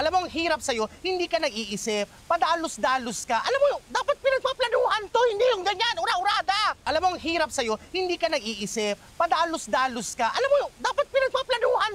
Alam mo, ang hirap sa'yo, hindi ka nag-iisip. Padalos-dalos ka. Alam mo, dapat pinagpaplanuhan to, hindi yung ganyan, ura-urada. Alam mo, ang hirap sa'yo, hindi ka nag-iisip. Padalos-dalos ka. Alam mo, dapat pinagpaplanuhan